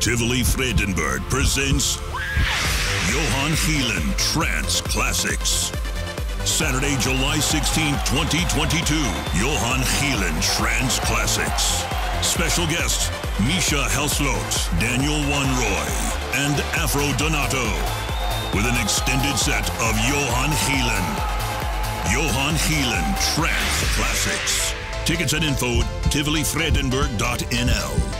Tivoli Vredenburg presents Johan Gielen Trance Classics. Saturday, July 16, 2022. Johan Gielen Trance Classics. Special guests Misja Helsloot, Daniel Wanrooy, and Afro Donato. With an extended set of Johan Gielen. Johan Gielen Trance Classics. Tickets and info, tivolivredenburg.nl.